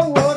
Oh,